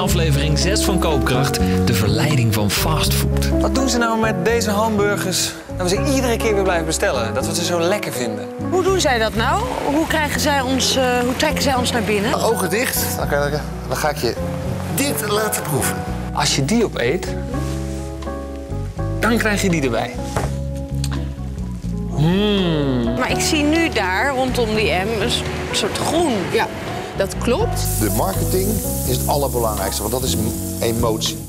aflevering 6 van Koopkracht, de verleiding van fastfood. Wat doen ze nou met deze hamburgers? Dat we ze iedere keer weer blijven bestellen. Dat we ze zo lekker vinden. Hoe doen zij dat nou? Hoe, krijgen zij ons, eh, hoe trekken zij ons naar binnen? Ogen dicht, dan, kan ik- dan ga ik je dit laten proeven. Als je die opeet, dan krijg je die erbij. Maar ik zie nu daar rondom die M een soort groen. Ja, dat klopt. De marketing is het allerbelangrijkste, want dat is emotie.